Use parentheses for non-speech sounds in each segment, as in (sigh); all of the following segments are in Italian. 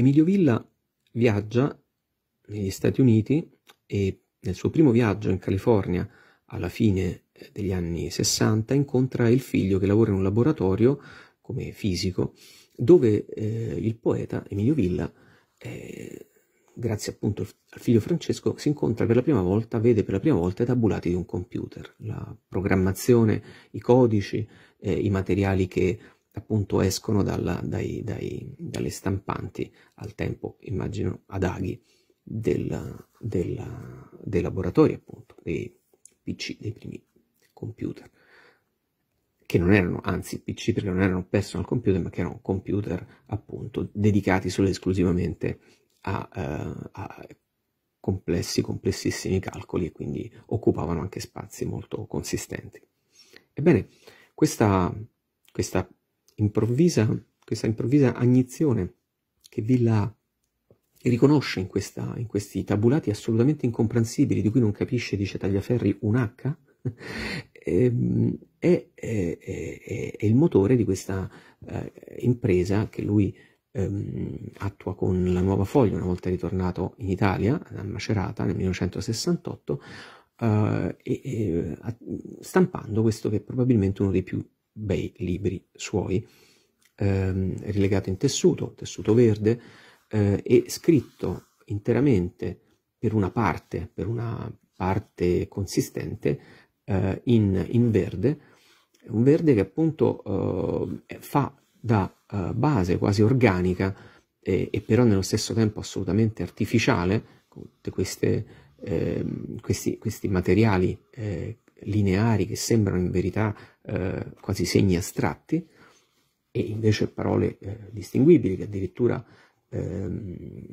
Emilio Villa viaggia negli Stati Uniti e nel suo primo viaggio in California alla fine eh, degli anni 60 incontra il figlio che lavora in un laboratorio come fisico dove eh, il poeta Emilio Villa eh, grazie appunto al figlio Francesco si incontra per la prima volta, vede per la prima volta i tabulati di un computer, la programmazione, i codici, eh, i materiali che appunto escono dalla, dai, dai, dalle stampanti al tempo, immagino, ad aghi del, del, dei laboratori, appunto, dei PC, dei primi computer, che non erano, anzi, PC perché non erano personal computer, ma che erano computer, appunto, dedicati solo e esclusivamente a, uh, a complessi, complessissimi calcoli e quindi occupavano anche spazi molto consistenti. Ebbene, questa, questa improvvisa, questa improvvisa agnizione che Villa riconosce in, questa, in, questi tabulati assolutamente incomprensibili, di cui non capisce, dice Tagliaferri, un H, (laughs) ehm, è, è, è, è, il motore di questa eh, impresa che lui ehm, attua con la Nuova Foglia una volta ritornato in Italia, a Macerata nel 1968, eh, e, stampando questo che è probabilmente uno dei più bei libri suoi, ehm, rilegato in tessuto, tessuto verde, eh, e scritto interamente per una parte, per una parte consistente, eh, in, in, verde, un verde che appunto eh, fa da eh, base quasi organica e però nello stesso tempo assolutamente artificiale, con queste, ehm, questi, questi, materiali eh, lineari che sembrano in verità eh, quasi segni astratti e invece parole eh, distinguibili che addirittura ehm,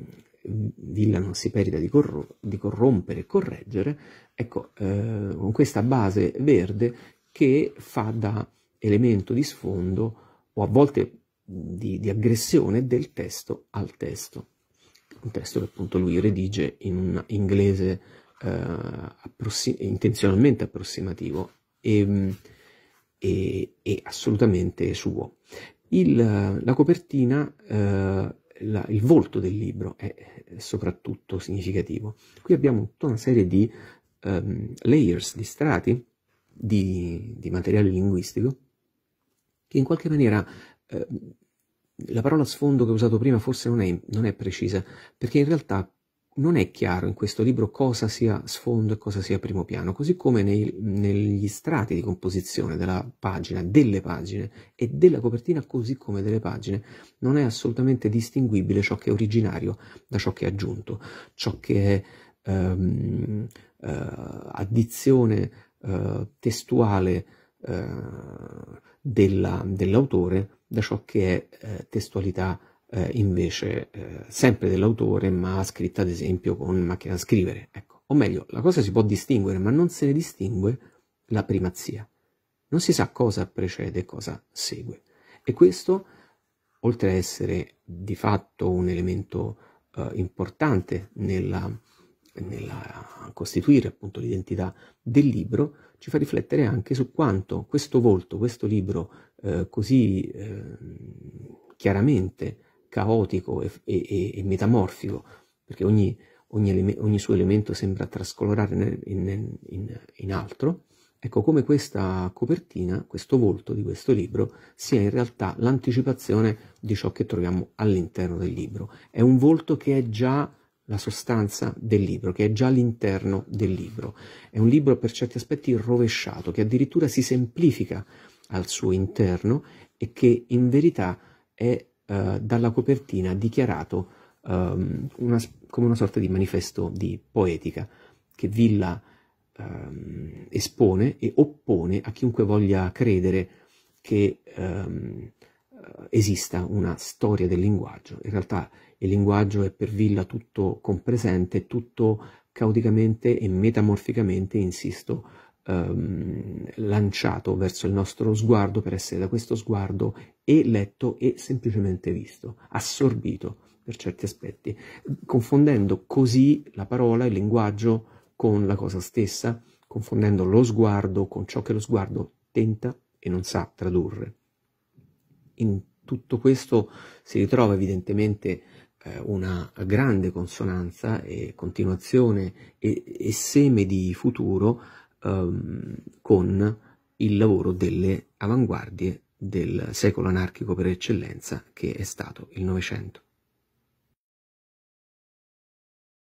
Villa non si perita di, corro- di corrompere e correggere, ecco, eh, con questa base verde che fa da elemento di sfondo o a volte di, di aggressione del testo al testo. Un testo che appunto lui redige in un inglese eh, approssi- intenzionalmente approssimativo e, e, e, assolutamente suo. Il, la copertina, eh, la, il volto del libro è soprattutto significativo. Qui abbiamo tutta una serie di um, layers, di strati di, di, materiale linguistico che in qualche maniera eh, la parola sfondo che ho usato prima forse non è, non è precisa, perché in realtà non è chiaro in questo libro cosa sia sfondo e cosa sia primo piano, così come nei, negli strati di composizione della pagina, delle pagine e della copertina, così come delle pagine, non è assolutamente distinguibile ciò che è originario da ciò che è aggiunto, ciò che è um, uh, addizione uh, testuale della, dell'autore da ciò che è testualità eh, invece eh, sempre dell'autore, ma scritta ad esempio con macchina da scrivere. Ecco. O meglio, la cosa si può distinguere, ma non se ne distingue la primazia. Non si sa cosa precede e cosa segue. E questo, oltre a essere di fatto un elemento eh, importante nella, nella costituire appunto l'identità del libro, ci fa riflettere anche su quanto questo volto, questo libro eh, così eh, chiaramente caotico e, e, e metamorfico, perché ogni, ogni, ogni, suo elemento sembra trascolorare in, in, in altro, ecco come questa copertina, questo volto di questo libro, sia in realtà l'anticipazione di ciò che troviamo all'interno del libro. È un volto che è già la sostanza del libro, che è già all'interno del libro. È un libro per certi aspetti rovesciato, che addirittura si semplifica al suo interno e che in verità è eh, dalla copertina dichiarato ehm, una, come una sorta di manifesto di poetica che Villa ehm, espone e oppone a chiunque voglia credere che ehm, esista una storia del linguaggio. In realtà il linguaggio è per Villa tutto compresente, tutto caoticamente e metamorficamente, insisto, ehm, lanciato verso il nostro sguardo per essere da questo sguardo e letto e semplicemente visto, assorbito per certi aspetti, confondendo così la parola, il linguaggio con la cosa stessa, confondendo lo sguardo con ciò che lo sguardo tenta e non sa tradurre. In tutto questo si ritrova evidentemente eh, una grande consonanza e continuazione e, e seme di futuro ehm, con il lavoro delle avanguardie del secolo anarchico per eccellenza che è stato il Novecento.